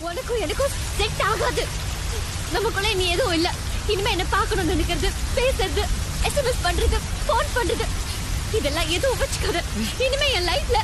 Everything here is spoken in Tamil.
உனக்கும் எனக்கும் செட் ஆகாது. நமக்குள்ள நீ எதுவும் இல்ல. இனிமே என்ன பார்க்கணும்னு நினைக்கிறது பேசுறது எஸ்எம்எஸ் பண்றது போன் பண்றது இதெல்லாம் எதுவும் வச்சுக்காத. இனிமே என் லைஃப்ல